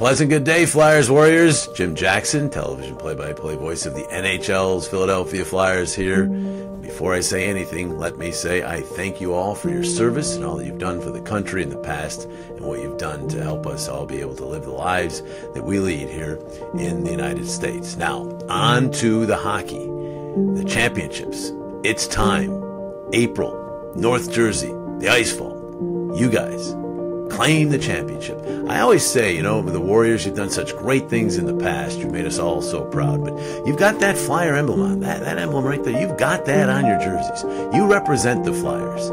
pleasant good day, Flyers Warriors. Jim Jackson, television play by play voice of the NHL's Philadelphia Flyers here. Before I say anything, let me say I thank you all for your service and all that you've done for the country in the past and what you've done to help us all be able to live the lives that we lead here in the United States. Now, on to the hockey, the championships. It's time. April, North Jersey, the Ice Vault. You guys, claim the championship. I always say, you know, the Warriors, you've done such great things in the past. You've made us all so proud. But you've got that Flyer emblem on, that, that emblem right there. You've got that on your jerseys. You represent the Flyers.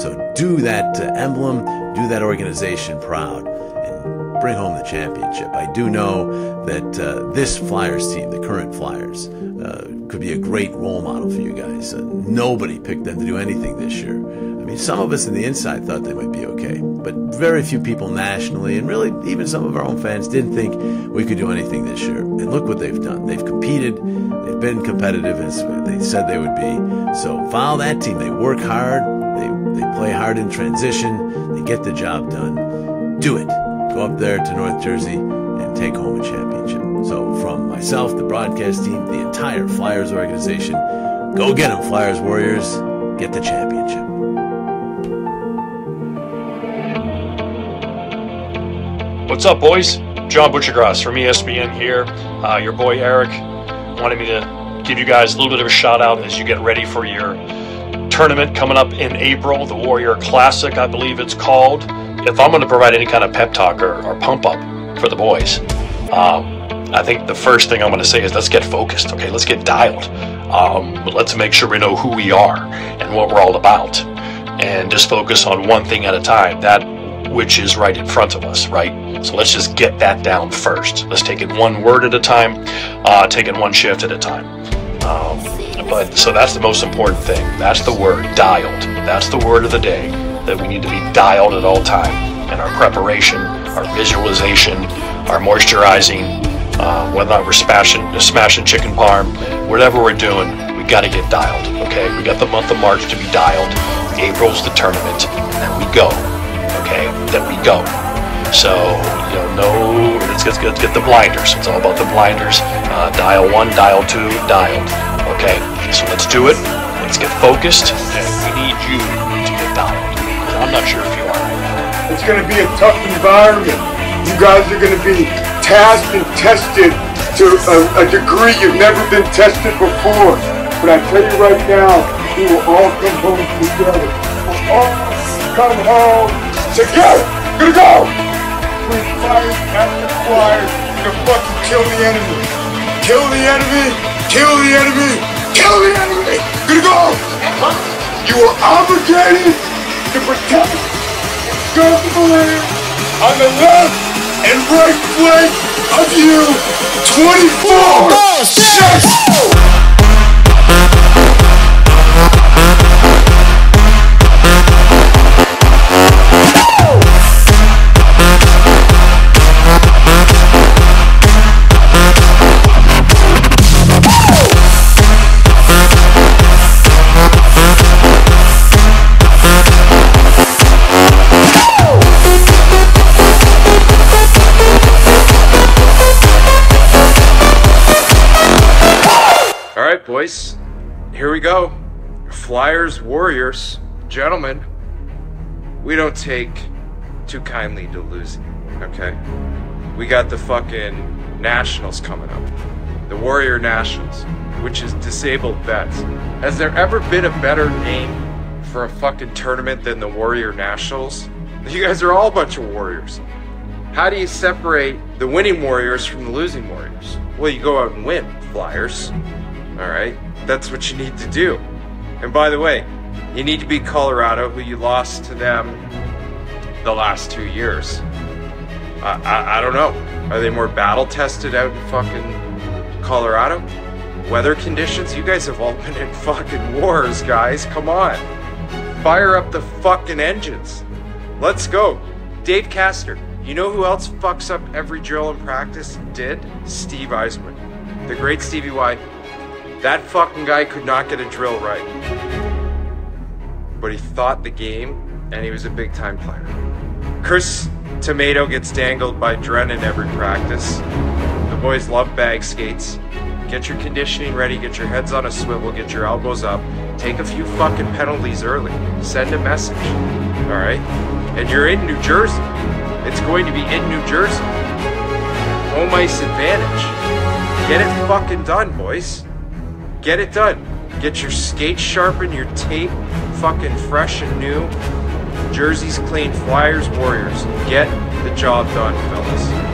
So do that uh, emblem, do that organization proud, and bring home the championship. I do know that uh, this Flyers team, the current Flyers, uh, could be a great role model for you guys. Uh, nobody picked them to do anything this year. I mean, some of us in the inside thought they might be okay, but very few people nationally, and really even some of our own fans, didn't think we could do anything this year. And look what they've done. They've competed, they've been competitive as they said they would be. So follow that team. They work hard, they, they play hard in transition, they get the job done. Do it. Go up there to North Jersey and take home a championship. So from myself, the broadcast team, the entire Flyers organization, go get them, Flyers Warriors. Get the championship. What's up, boys? John Buccigross from ESPN here. Uh, your boy Eric wanted me to give you guys a little bit of a shout out as you get ready for your tournament coming up in April, the Warrior Classic, I believe it's called. If I'm going to provide any kind of pep talk or, or pump up for the boys, um, I think the first thing I'm going to say is let's get focused, okay? Let's get dialed. Um, let's make sure we know who we are and what we're all about. And just focus on one thing at a time. That which is right in front of us, right? So let's just get that down first. Let's take it one word at a time, uh, take it one shift at a time. Um, but so that's the most important thing. That's the word, dialed. That's the word of the day that we need to be dialed at all time. And our preparation, our visualization, our moisturizing, uh, whether we're smashing, smashing chicken parm, whatever we're doing, we got to get dialed. Okay, we got the month of March to be dialed. April's the tournament, and then we go okay, then we go. So, you know, no, let's get, let's get the blinders. It's all about the blinders. Uh, dial one, dial two, dialed. Okay, so let's do it. Let's get focused, and we need you to get dialed. I'm not sure if you are. It's going to be a tough environment. You guys are going to be tasked and tested to a, a degree you've never been tested before. But I tell you right now, we will all come home together. We'll all come home Together, gonna go! We fight after fire to fucking kill the enemy. Kill the enemy, kill the enemy, kill the enemy! Gonna go! You are obligated to protect the land on the left and right flank of you 24 6! boys, here we go. Flyers, Warriors, gentlemen, we don't take too kindly to losing, okay? We got the fucking Nationals coming up. The Warrior Nationals, which is disabled vets. Has there ever been a better name for a fucking tournament than the Warrior Nationals? You guys are all a bunch of warriors. How do you separate the winning warriors from the losing warriors? Well, you go out and win, Flyers. All right, that's what you need to do. And by the way, you need to beat Colorado, who you lost to them the last two years. I, I, I don't know. Are they more battle tested out in fucking Colorado? Weather conditions? You guys have all been in fucking wars, guys. Come on. Fire up the fucking engines. Let's go. Dave Castor. You know who else fucks up every drill and practice? Did? Steve Yzerman. The great Stevie Y that fucking guy could not get a drill right. But he thought the game, and he was a big time player. Chris Tomato gets dangled by Drennan every practice. The boys love bag skates. Get your conditioning ready, get your heads on a swivel, get your elbows up, take a few fucking penalties early. Send a message. Alright? And you're in New Jersey. It's going to be in New Jersey. Home ice advantage. Get it fucking done, boys. Get it done. Get your skates sharpened, your tape fucking fresh and new. Jerseys clean, Flyers, Warriors. Get the job done, fellas.